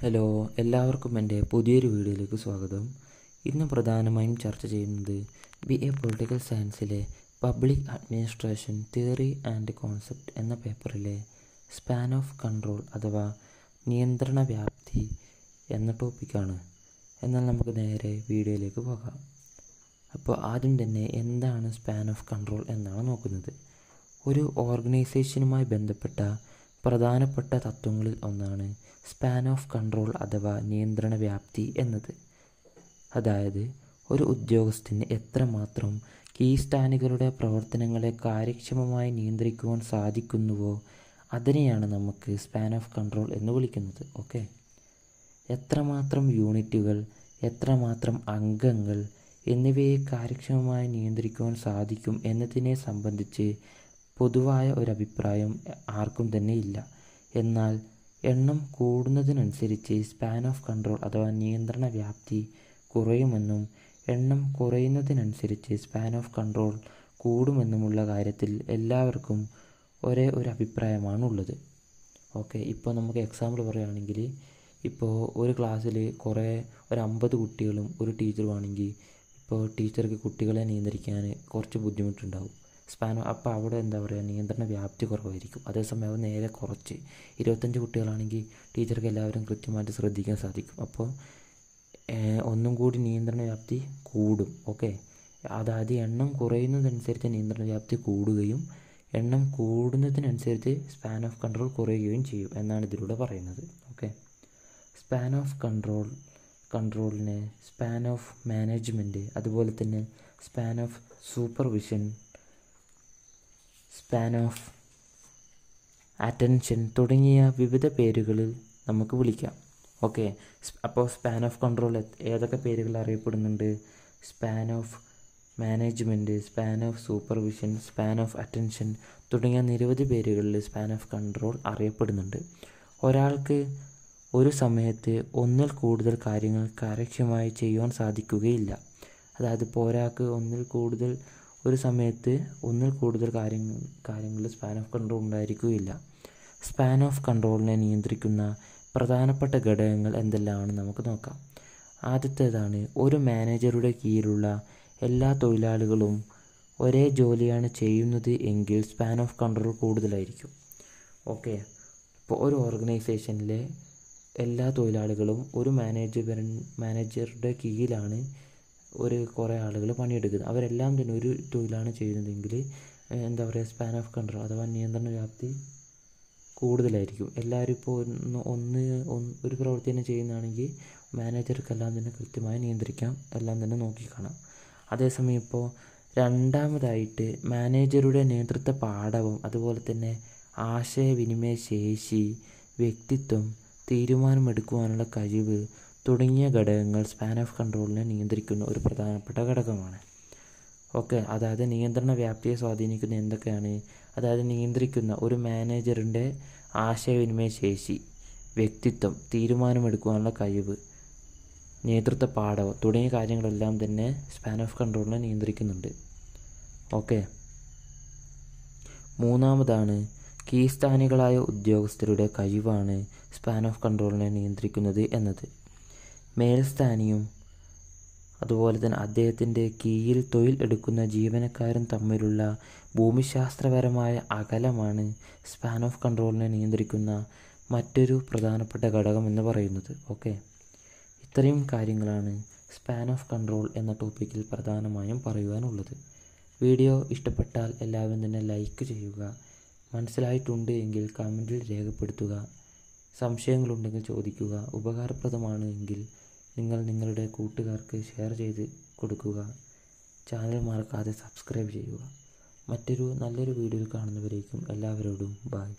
Hello എല്ലാവർക്കും എന്റെ പുതിയൊരു വീഡിയോയിലേക്ക് സ്വാഗതം. ഇന്ന് പ്രധാനമായും ചർച്ച ചെയ്യുന്നത് B A political സയൻസിലെ public administration theory and concept എന്ന പേപ്പറിലെ സ്പാൻ ഓഫ് കൺട്രോൾ അഥവാ നിയന്ത്രണ വ്യാപ്തി എന്ന ടോപ്പിക്കാണ്. എന്നാൽ നമുക്ക് നേരെ വീഡിയോയിലേക്ക് പോകാം. അപ്പോൾ ആദ്യം തന്നെ എന്താണ് സ്പാൻ ഓഫ് കൺട്രോൾ എന്നാണ് നോക്കുന്നത്. ഒരു ഓർഗനൈസേഷനുമായി ബന്ധപ്പെട്ട പ്രധാനപ്പെട്ട തത്വങ്ങളിൽ ഒന്നാണ് സ്പാൻ ഓഫ് കൺട്രോൾ അഥവാ നിയന്ത്രണ വ്യാപ്തി എന്നത്. അതായത് ഒരു ഉദ്യോഗസ്ഥന് എത്രമാത്രം കീസ്റ്റാനുകളുടെ പ്രവർത്തനങ്ങളെ കാര്യക്ഷമമായി നിയന്ത്രിക്കുവാൻ സാധിക്കുന്നുവോ അതിനെയാണ് നമുക്ക് സ്പാൻ ഓഫ് കൺട്രോൾ എന്ന് വിളിക്കുന്നത് ഓക്കെ എത്രമാത്രം യൂണിറ്റുകൾ എത്രമാത്രം അംഗങ്ങൾ എന്നിവയെ കാര്യക്ഷമമായി നിയന്ത്രിക്കുവാൻ സാധിക്കും എന്നതിനെ സംബന്ധിച്ച് പൊതുവായ ഒരു അഭിപ്രായം ആർക്കും തന്നെ ഇല്ല. എന്നാൽ എണ്ണം കൂടുന്നതിനനുസരിച്ച് സ്പാൻ ഓഫ് കൺട്രോൾ അഥവാ നിയന്ത്രണ വ്യാപ്തി കുറയുമെന്നും എണ്ണം കുറയുന്നതിനനുസരിച്ച് സ്പാൻ ഓഫ് കൺട്രോൾ കൂടുമെന്നുമുള്ള കാര്യത്തിൽ എല്ലാവർക്കും ഒരേ ഒരു അഭിപ്രായമാണ് ഉള്ളത് ഓക്കെ ഇപ്പോൾ നമുക്ക് എക്സാമ്പിൾ പറയുകയാണെങ്കിൽ ഇപ്പോൾ ഒരു ക്ലാസ്സിൽ കുറേ ഒരു അമ്പത് കുട്ടികളും ഒരു ടീച്ചറും ആണെങ്കിൽ ഇപ്പോൾ ടീച്ചർക്ക് കുട്ടികളെ നിയന്ത്രിക്കാൻ കുറച്ച് ബുദ്ധിമുട്ടുണ്ടാവും. സ്പാൻ അപ്പോൾ അവിടെ എന്താ പറയുക നിയന്ത്രണ വ്യാപ്തി കുറവായിരിക്കും. അതേസമയം അത് നേരെ കുറച്ച്. ഇരുപത്തഞ്ച് കുട്ടികളാണെങ്കിൽ ടീച്ചർക്ക് എല്ലാവരും കൃത്യമായിട്ട് ശ്രദ്ധിക്കാൻ സാധിക്കും. അപ്പോൾ ഒന്നും കൂടി നിയന്ത്രണ വ്യാപ്തി കൂടും. ഓക്കെ? അതായത് എണ്ണം കുറയുന്നതനുസരിച്ച് നിയന്ത്രണ വ്യാപ്തി കൂടുകയും എണ്ണം കൂടുന്നതിനനുസരിച്ച് സ്പാൻ ഓഫ് കൺട്രോൾ കുറയുകയും ചെയ്യും എന്നാണ് ഇതിലൂടെ പറയുന്നത്. ഓക്കെ? സ്പാൻ ഓഫ് കൺട്രോൾ കൺട്രോളിന് സ്പാൻ ഓഫ് മാനേജ്മെന്റ് അതുപോലെ തന്നെ span of supervision span of attention തുടങ്ങിയ വിവിധ പേരുകളിൽ നമുക്ക് വിളിക്കാം. ഓക്കെ അപ്പോൾ സ്പാൻ ഓഫ് കൺട്രോൾ ഏതൊക്കെ പേരുകൾ അറിയപ്പെടുന്നുണ്ട്? Span of management span of supervision span of attention തുടങ്ങിയ നിരവധി പേരുകളിൽ സ്പാൻ ഓഫ് കൺട്രോൾ അറിയപ്പെടുന്നുണ്ട്. ഒരാൾക്ക് ഒരു സമയത്ത് ഒന്നിൽ കൂടുതൽ കാര്യങ്ങൾ കാര്യക്ഷമമായി ചെയ്യുവാൻ സാധിക്കുകയില്ല. അതായത് ഇപ്പോൾ ഒരാൾക്ക് ഒന്നിൽ കൂടുതൽ ഒരു സമയത്ത് ഒന്നിൽ കൂടുതൽ കാര്യങ്ങൾ കാര്യങ്ങൾ സ്പാൻ ഓഫ് കൺട്രോൾ ഉണ്ടായിരിക്കുകയില്ല. സ്പാൻ ഓഫ് കൺട്രോളിനെ നിയന്ത്രിക്കുന്ന പ്രധാനപ്പെട്ട ഘടകങ്ങൾ എന്തെല്ലാമാണെന്ന് നമുക്ക് നോക്കാം. ആദ്യത്തേതാണ് ഒരു മാനേജറുടെ കീഴിലുള്ള എല്ലാ തൊഴിലാളികളും ഒരേ ജോലിയാണ് ചെയ്യുന്നത് എങ്കിൽ സ്പാൻ ഓഫ് കൺട്രോൾ കൂടുതലായിരിക്കും. ഓക്കെ ഇപ്പോൾ ഒരു ഓർഗനൈസേഷനിലെ എല്ലാ തൊഴിലാളികളും ഒരു മാനേജർ മാനേജറുടെ കീഴിലാണ് ഒരു കുറേ ആളുകൾ പണിയെടുക്കുന്നത്. അവരെല്ലാം തന്നെ ഒരു തൊഴിലാണ് ചെയ്യുന്നതെങ്കിൽ എന്താ പറയുക സ്പാൻ ഓഫ് കൺട്രോൾ അഥവാ നിയന്ത്രണ വ്യാപ്തി കൂടുതലായിരിക്കും. എല്ലാവരും ഇപ്പോൾ ഒന്ന് ഒന്ന് ഒരു പ്രവൃത്തി തന്നെ ചെയ്യുന്നതാണെങ്കിൽ മാനേജർക്കെല്ലാം തന്നെ കൃത്യമായി നിയന്ത്രിക്കാം. എല്ലാം തന്നെ നോക്കിക്കാണാം. അതേസമയം ഇപ്പോൾ രണ്ടാമതായിട്ട് മാനേജറുടെ നേതൃത്വ പാഠവും അതുപോലെ തന്നെ ആശയവിനിമയ ശേഷി വ്യക്തിത്വം തീരുമാനമെടുക്കുവാനുള്ള കഴിവ് തുടങ്ങിയ ഘടകങ്ങൾ സ്പാൻ ഓഫ് കൺട്രോളിനെ നിയന്ത്രിക്കുന്ന ഒരു പ്രധാനപ്പെട്ട ഘടകമാണ്. ഓക്കെ അതായത് നിയന്ത്രണ വ്യാപ്തിയെ സ്വാധീനിക്കുന്ന എന്തൊക്കെയാണ്? അതായത് നിയന്ത്രിക്കുന്ന ഒരു മാനേജറിന്റെ ആശയവിനിമയ ശേഷി വ്യക്തിത്വം തീരുമാനമെടുക്കുവാനുള്ള കഴിവ് നേതൃത്വ പാഠവും തുടങ്ങിയ കാര്യങ്ങളെല്ലാം തന്നെ സ്പാൻ ഓഫ് കൺട്രോളിനെ നിയന്ത്രിക്കുന്നുണ്ട്. ഓക്കെ മൂന്നാമതാണ് കീസ്ഥാനികളായ ഉദ്യോഗസ്ഥരുടെ കഴിവാണ് സ്പാൻ ഓഫ് കൺട്രോളിനെ നിയന്ത്രിക്കുന്നത് എന്നത്. മേൽസ്ഥാനിയും അതുപോലെ തന്നെ അദ്ദേഹത്തിന്റെ കീഴിൽ തൊഴിൽ എടുക്കുന്ന ജീവനക്കാരും തമ്മിലുള്ള ഭൂമിശാസ്ത്രപരമായ അകലമാണ് സ്പാൻ ഓഫ് കൺട്രോളിനെ നിയന്ത്രിക്കുന്ന മറ്റൊരു പ്രധാനപ്പെട്ട ഘടകം എന്ന് പറയുന്നത് ഓക്കെ ഇത്രയും കാര്യങ്ങളാണ് സ്പാൻ ഓഫ് കൺട്രോൾ എന്ന ടോപ്പിക്കിൽ പ്രധാനമായും പറയുവാനുള്ളത്. വീഡിയോ ഇഷ്ടപ്പെട്ടാൽ എല്ലാവരും തന്നെ ലൈക്ക് ചെയ്യുക. മനസ്സിലായിട്ടുണ്ട് എങ്കിൽ കമന്റിൽ രേഖപ്പെടുത്തുക. സംശയങ്ങളുണ്ടെങ്കിൽ ചോദിക്കുക. ഉപകാരപ്രദമാണ് എങ്കിൽ നിങ്ങൾ നിങ്ങളുടെ കൂട്ടുകാർക്ക് ഷെയർ ചെയ്ത് കൊടുക്കുക. ചാനൽ മറക്കാതെ സബ്സ്ക്രൈബ് ചെയ്യുക. മറ്റൊരു നല്ലൊരു വീഡിയോയിൽ കാണുന്നവരേക്കും എല്ലാവരോടും ബായ്